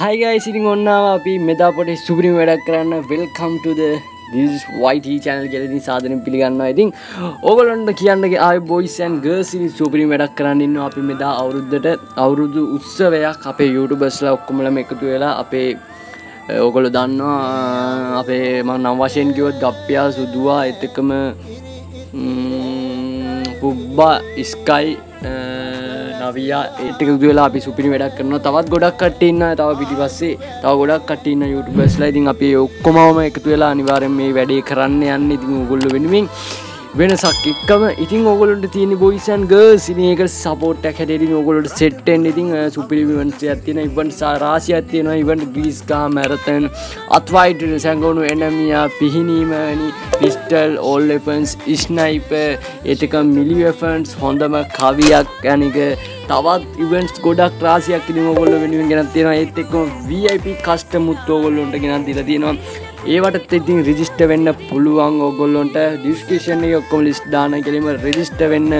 හයිගයි සිරින් ඔන්නාව අපි මෙදා පොට සුපරිම වැඩක් කරන්න. වෙල්කම්ටද වයිට චැනල් කෙලති සාධන පිළිගන්න ඉතින් ඕගලොන්ට කියන්නගේ ආය බොයිසන් ගර්සිරි සුපරිම වැඩක් කරන්නන්න අපි මෙදා අවුරුද්ධට අවුරුදු උත්සවයක් අපේ යුටුබස්ලා ඔක්කොමලම එකතු වෙලා අපේ ඕගොලු දන්නවා අපේ ම නම් වශයෙන් කිවොත් ගප්පයා සුදවා එතකම පුබ්බා ඉස්කයි නවයා ඒටක වෙලා අපි සුපිරි වැඩක් කරන තවත් ගොඩක් කටන්න තව පිටිපස්සේ තව ගොඩක් කටන්න යුටබස්ලා ඉතින් අපි ඔක්කොමම එකතු වෙලා අනිවාරෙන් මේ වැඩේ කරන්න යන්න. ඉතින් උගොල්ල වෙනුවෙන් වෙනසක් එක්කම ඉතින් ඔගොලට තියෙන බොයිසන් ග සිනක සපෝට්ට හැට ඔගොලට සෙට්ටෙන් ඉතින් සුපිරිවිවන්සේ ඇතින ඉවන් රාශි ඇතියෙන ඉවන් ග්‍රීස්කා මැරතන් අත්වයිට සැංගවුණු එනමියා පිහිනීමනි පිස්ටල් ඕල්ලෆන්ස් ඉස්නයිප එතක මිලිවෆන්ස් හොඳම කවියක් ඇනික තවත් ඉවන්ස් ගොඩක් රාසියක් ඉදි ඔගොල්ල වෙනුවෙන් ගෙනත් තියෙන ඒත් එක්ම VIP කස්ට මුත් ඕගොල්ලොන්ට ගෙනත් දිල තියෙනවා. ඒවට ඉතින් රිජිස්ට වෙන්න පුළුවන් ඔගොල්ලොන්ට ඩිස්කේෂන් ඔක්කොම ලිස් දාන කෙලීම රෙජිස්ට වෙන්න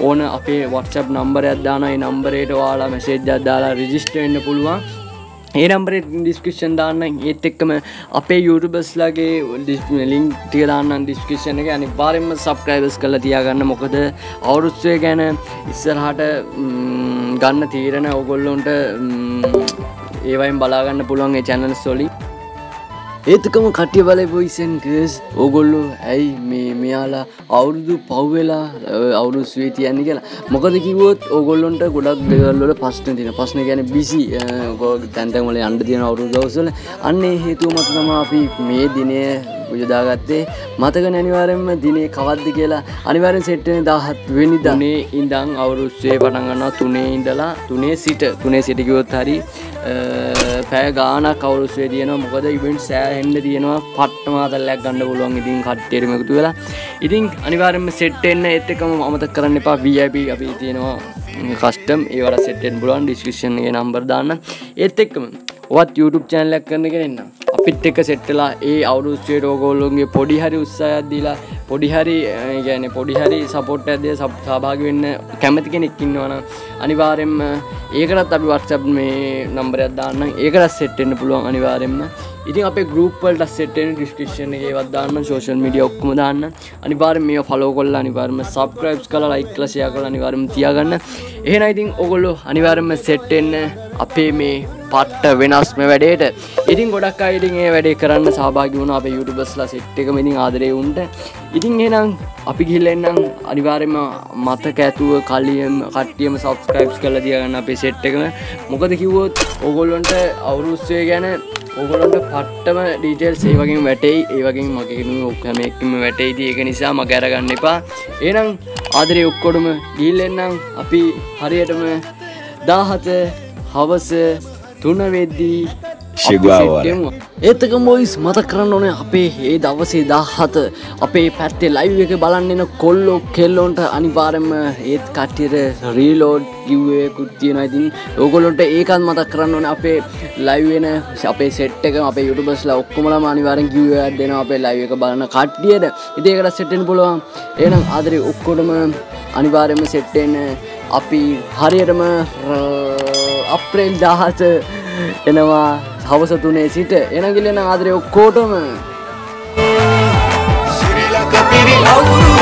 ඕන අපේ වටසප් නම්බරයක් දානයි නම්බරේට වාලා මෙසේජ්ජත් දාලා රිජිස්ට වෙන්න පුළුවන්. ඒ නම්බරේ ඩිස්කෂන් දාන්න ඒත් එක්කම අපේ යුටබස්ලාගේ ලිින් ටිය දාන්න ඩිස්කෂන එක අනි පාරෙන්ම සබ්ක්‍රයිබස් කල තියාගන්න. මොකද අවුරුත්සය ගැන ඉස්සරහට ගන්න තීරණ ඔගොල්ලොන්ට ඒවයින් බලාගන්න පුළුවන් චැනල් සොලි ඒතකම කටිය බල පොයිසන් කස්. ඕගොල්ලෝ ඇයි මේ මෙයාලා අවුරුදු පව්වෙලා අවුරු ස්වේති යන්න කියලා? මොකද කිවොත් ඕගොල්ලොන්ට ගොඩක් දෙවල්ලට පස්න තින පස්න ගැන බිසි තැන්තැන්වල අන්ඩ තියෙන අවුරු දවසල අන්නේ හේතුව මත තම අපි මේ දිනය යොදාගත්තේ මතක නැනිවාරෙන්ම දිනේ කවද්ද කියලා? අනිවාරෙන් සෙට්ටන දහත් වෙනි දනේ ඉඳං අවුරුස්සේ පටන්ගන්න තුනේ ඉඳලා තුනේ සිට. තුනේ සිටිකිවොත් හරි පෑ ගාන කවරුස්සේ තියනවා. මොකද ඉවෙන්ට සෑහෙන්ඩ තියෙනවා. පට්ටමාතල්ලයක් ගන්න පුළුවන්. ඉතින් කට්ටේරමකුතු වෙලා. ඉතින් අනිවාරෙන්ම සෙට්ටෙන්න්න එත්තකම අමතක් කරන්න එපා. VIP අපි තියෙනවා කස්ටම් ඒවට සෙටෙන් බුලුවන් ඩිස්කෂන්ගේ නම්බර් දාන්න. ඒත් එක්කම වත් YouTube චැනලක් කරන කෙනෙන්න අපිත් එක සෙට්ටලා ඒ අවුරුස්්‍රේට ඕගෝල්ලුන්ගේ පොඩිහරි උත්සායක් දීලා පොඩිහරි ගැන පොඩිහරි සපොට් ඇදේ සබ් සභාග වෙන්න කැමති කෙනෙක් ඉන්නවන අනිවාරෙන්ම ඒකටත් අපි වටසප් මේ නම්බරයක් දාන්න ඒකට සෙට්ටෙන්න්න පුළුවන් අනිවාරෙන්ම ඉතින් අප ගරුප්පල්ට සෙටෙන් ඩිස්ක්‍රපෂන එක වදදාන්න සෝෂල් මිඩිය ඔක්කම දාන්න. අනිවාර මේ ෆලෝ කොල්ල අනිවාර්ම සබ්ක්‍රයිබ්ස් කල ලයික් ලසය කල අනිවාරම තියාගන්න. එහෙන ඉතින් ඔගොල්ලු අනිවාර්ම සෙට්ටෙන්න අපේ මේ පට්ට වෙනස්ම වැඩේට. ඉතින් ගොඩක් අයිටින් ඒ වැඩේ කරන්න සභාග වුණ. අප යුටබස්ලා සෙට් එක මිතින් ආදරය උන්ට ඉතින් එනම් අපි ගිල්ලෙන්නම් අනිවාර්යම මතක ඇතුව කලියම් කට්ටියම සබස්ක්‍රයිබ්ස් කල දියගන්න අපේ සෙට් එකම. මොකද කිව්වොත් ඔගොල්ලොන්ට අවුරුස්සේ ගැන ඔගොලොන්ට පට්ටම ඩීටෙල් සේවකින් වැටයි. ඒවකින් මගේනු ඔක්කම එක්ම වැටයිද ඒක නිසා ම ගැරගන්න එපා. ඒනම් ආදරය ඔක්කොඩම ගිල්ලෙන්නම් අපි හරියටම දාහත හවස තුනවෙද්දී ඒතක මොයිස් මත කරන්න ඕනේ අපේ ඒ දවසේ දාහත. අපේ පැත්තේ ලයිව් එක බලන්නෙන කොල්ලෝ කෙල්ලොන්ට අනිවාරෙන්ම ඒත් කට්ටියට රීලෝඩ් කිව්වේ කුත්තියෙන ඉතින් ඕගොලොන්ට ඒකත් මතක් කරන්න ඕන අපේ ලයිවෙන අපේ සෙට් එක අපේ යුටබස්ලා ඔක්කොමලම අනිවාරෙන් කිව්ව දෙන අපේ ලයිව එක බලන්න කට්ටියට. ඉදේකට සෙට්ටෙන් පුළුවන්. ඒනම් ආදරේ ඔක්කොටම අනිවාරෙන්ම සෙට්ටෙන් අපි හරියටම අප්‍රේල් දහස එනවා හවස තුනේ සිට. එනගිලෙන ආදරය ඔක්කෝටම. සිරිලක පිරි අවුරු